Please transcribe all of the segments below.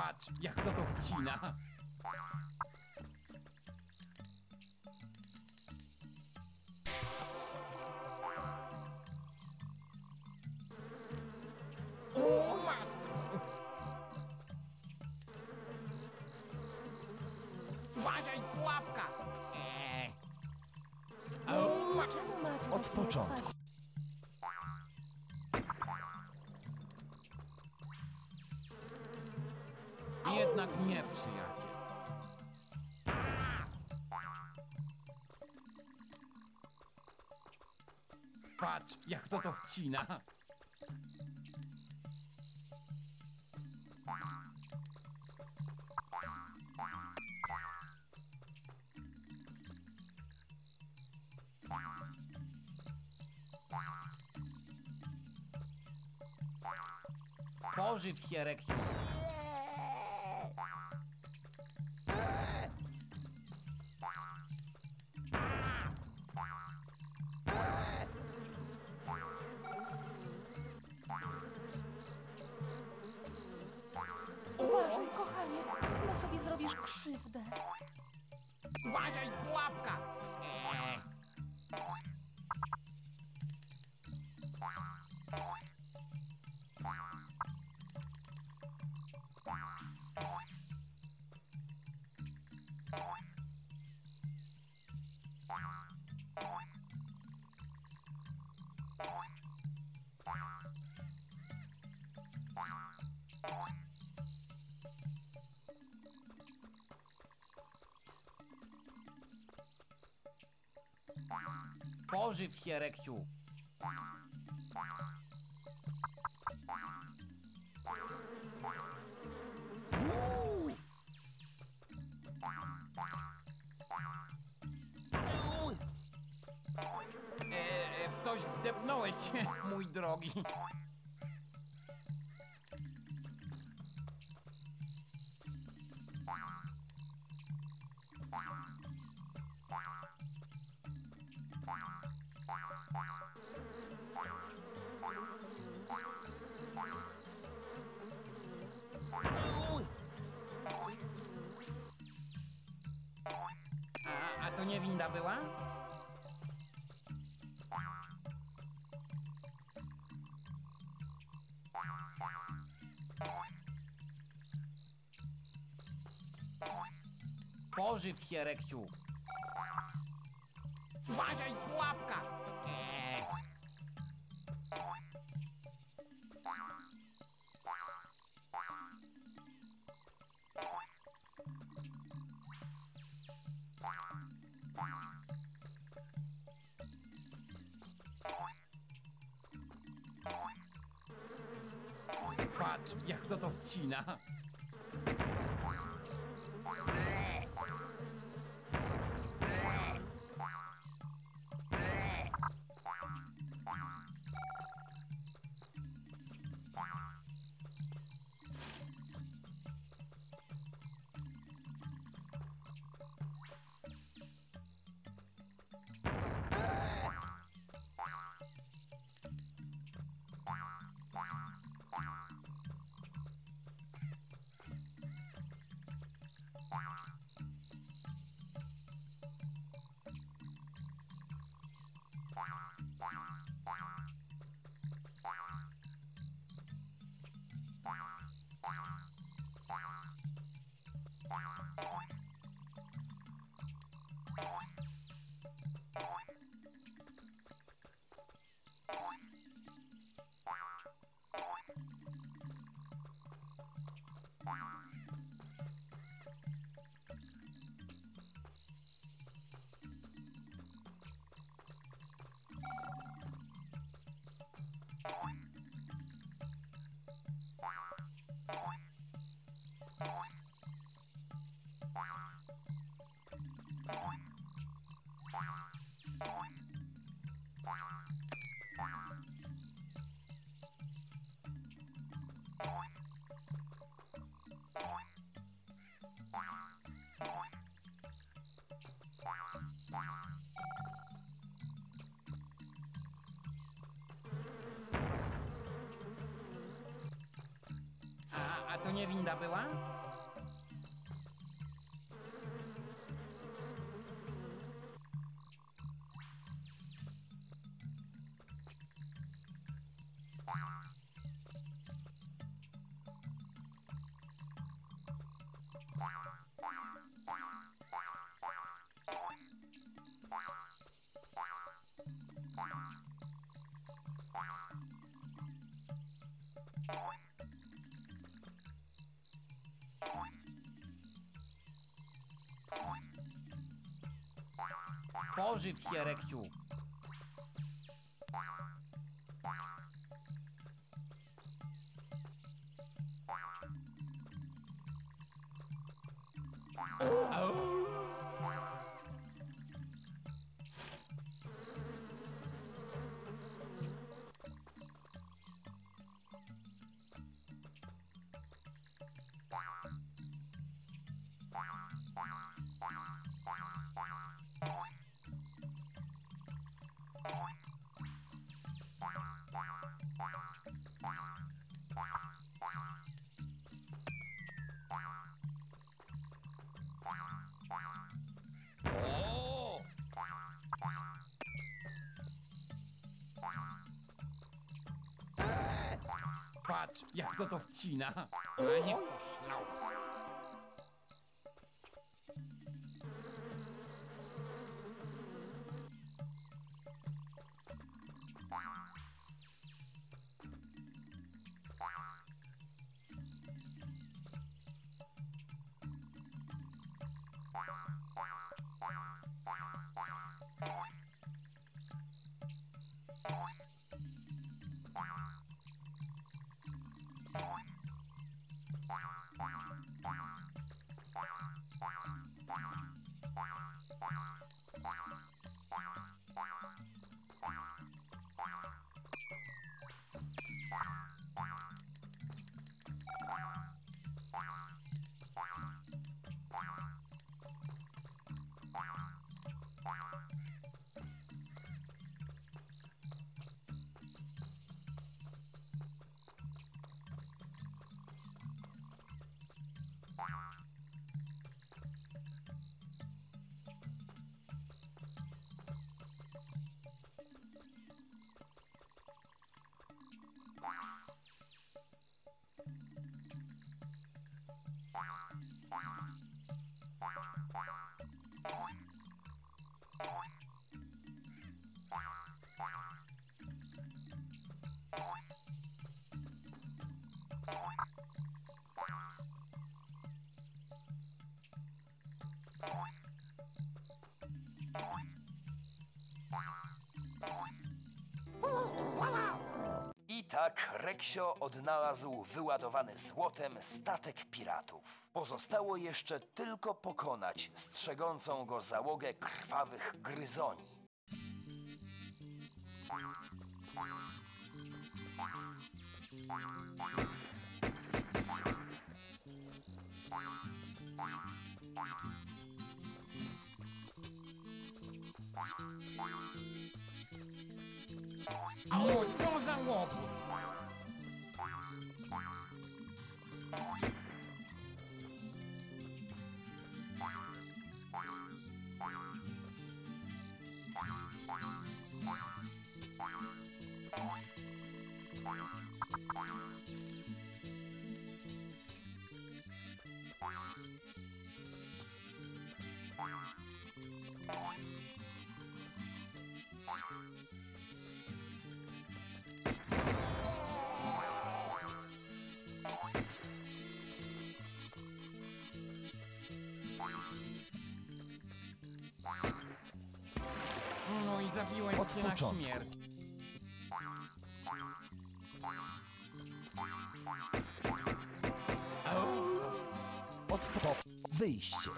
Patrz, jak to to wcina. Patrz, jak to to wcina. Pożyw się, Rekciu. Pożyw się, Rekciu. Nie winda była? Pożyw się, Rekciu. Jak to to wcina. to nie winda była? Pożyw się, Rekciu. Patrz, jak to to wcina. A niech to Reksio odnalazł wyładowany złotem statek piratów. Pozostało jeszcze tylko pokonać strzegącą go załogę krwawych gryzoni. O, co za łopus! I zabiłem Od na początku. śmierć. Od po wyjście.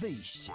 Wyjście.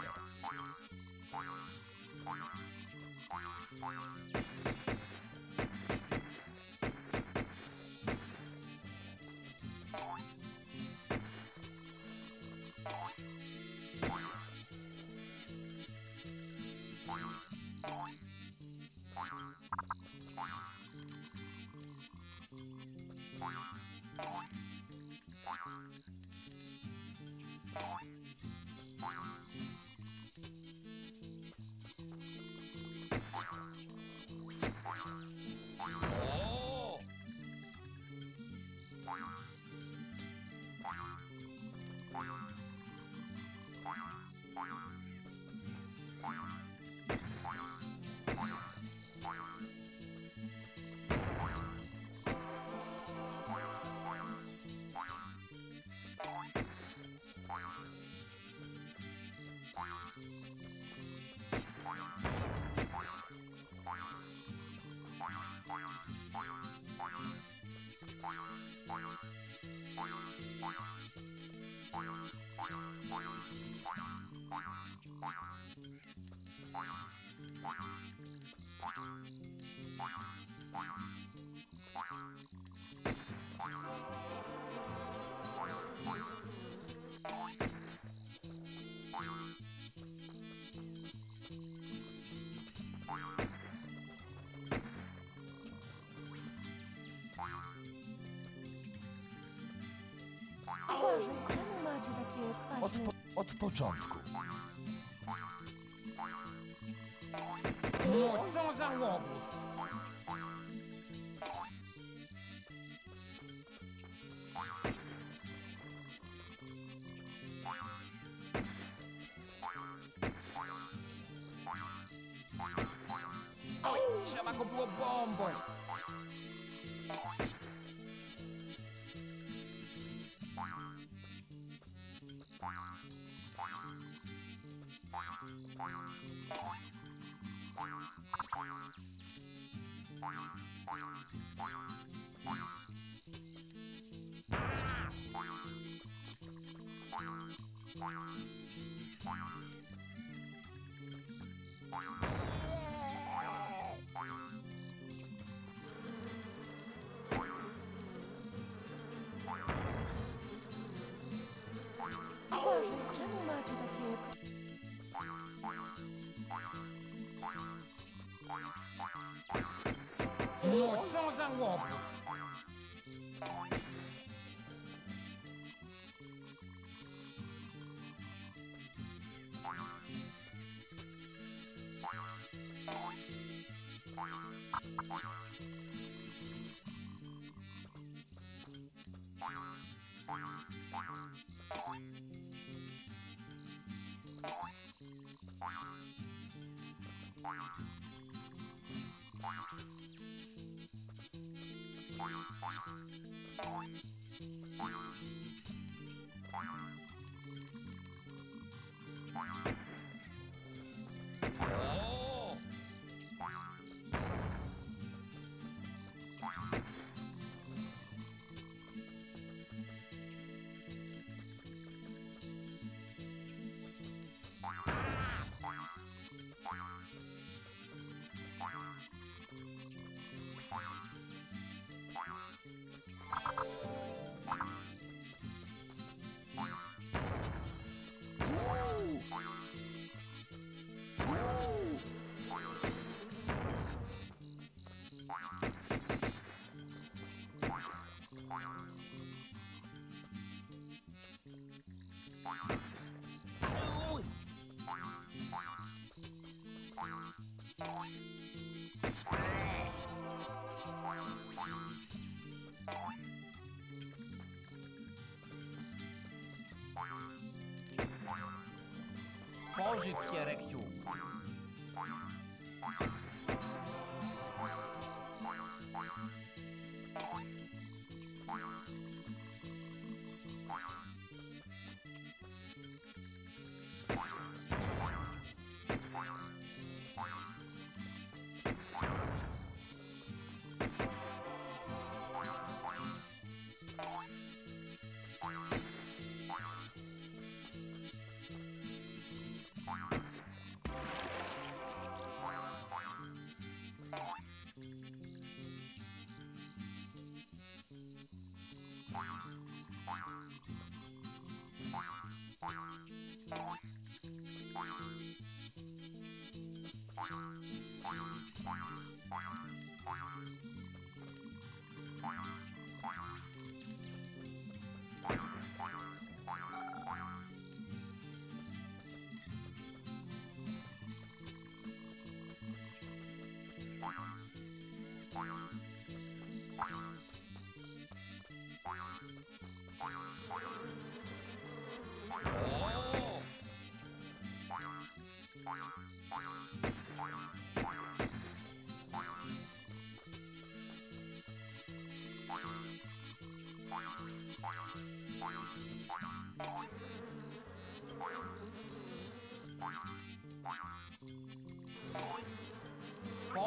Od, po, od początku. No co za łobuz! Oj, trzeba go było bombą! No co za łobuz! O! Pożycz się,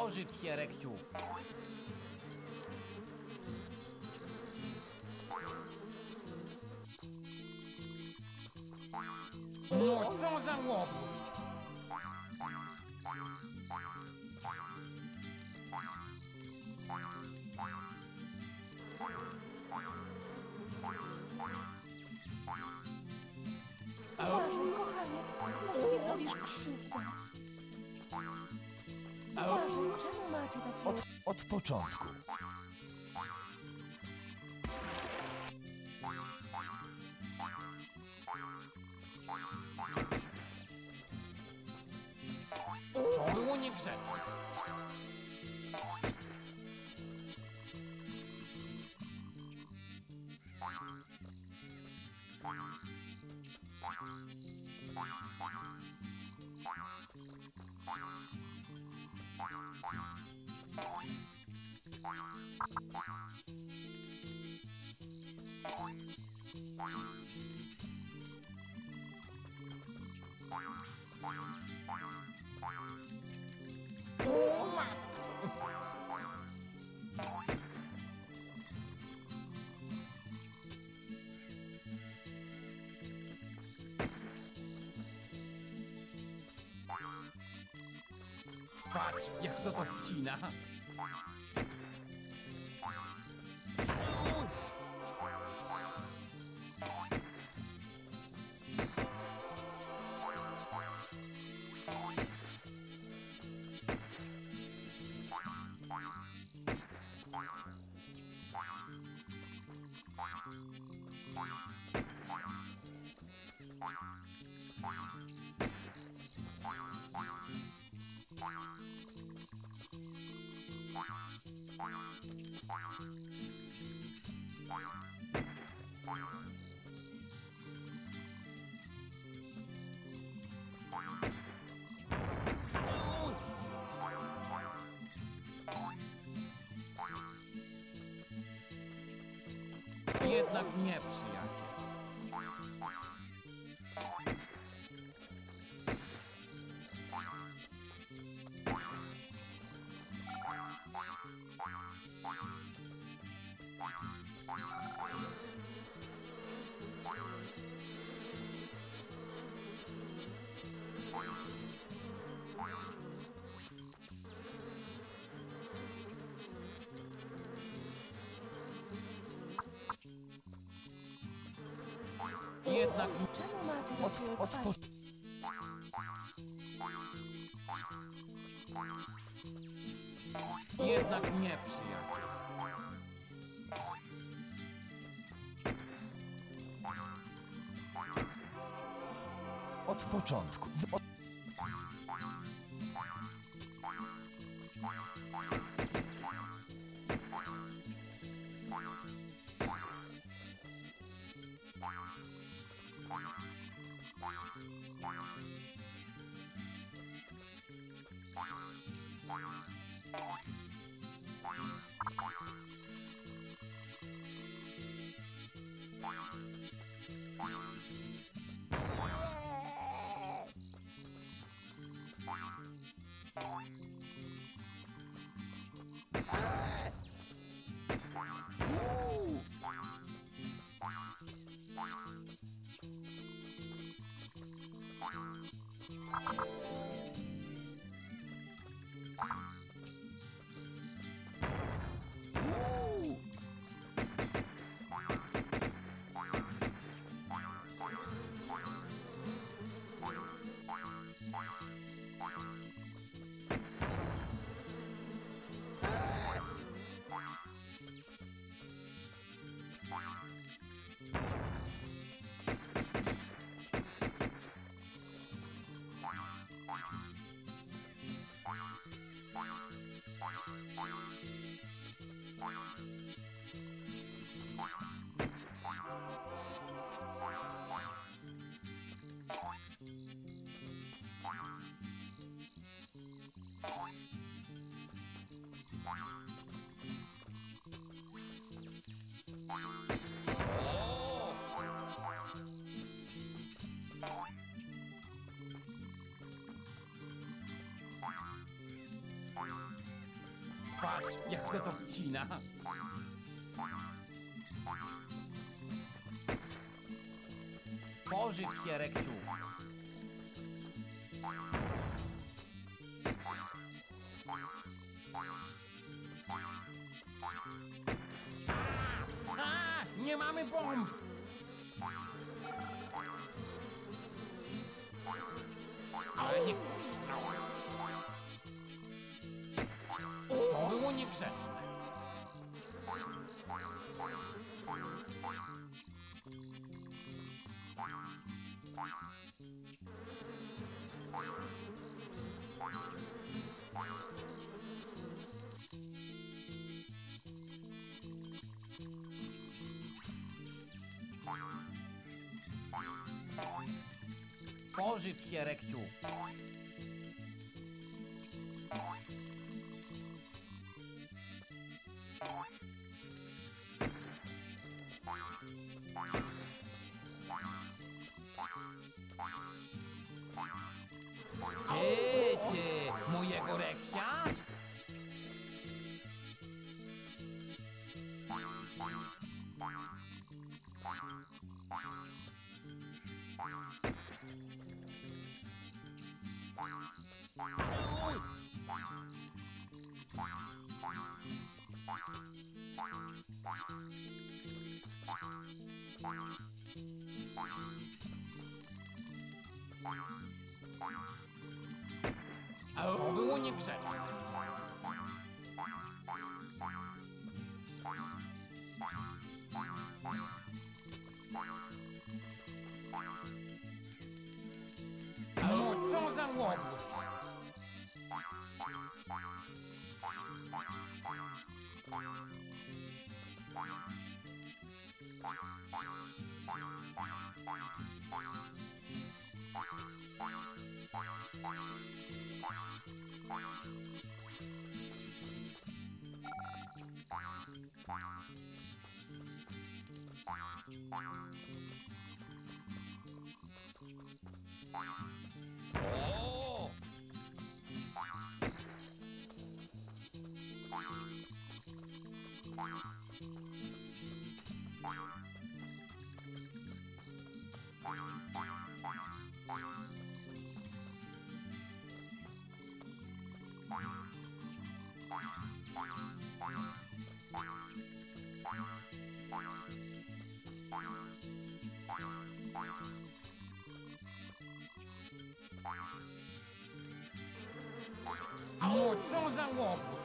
Reksiu. Pożycz się, Reksiu. No co za łobuz? Początku. Patrz, jak to to wcina. Jednak nie, Jednak Czemu macie Od, takie od, Patrz, jak to to wcina. Pożycz się, Rekciu. A, nie mamy bomb! Pożycz się, Rekciu. Było niegrzeczne. No O! Co za łobuz?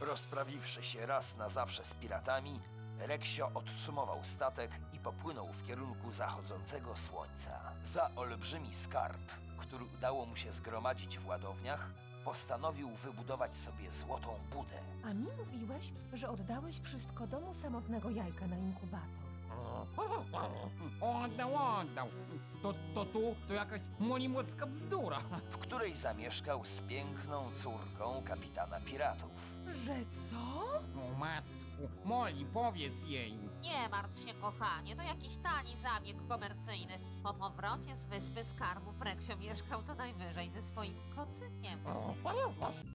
Rozprawiwszy się raz na zawsze z piratami, Reksio odsumował statek i popłynął w kierunku zachodzącego słońca. Za olbrzymi skarb, który udało mu się zgromadzić w ładowniach, postanowił wybudować sobie złotą budę. A mi mówiłeś, że oddałeś wszystko domu samotnego jajka na inkubator. Oddał, oddał. To, to tu, to jakaś molimocka bzdura. w której zamieszkał z piękną córką kapitana piratów. Że co? O Moli, powiedz jej. Nie martw się, kochanie, to jakiś tani zabieg komercyjny. Po powrocie z Wyspy Skarbów Reksio mieszkał co najwyżej ze swoim kocykiem.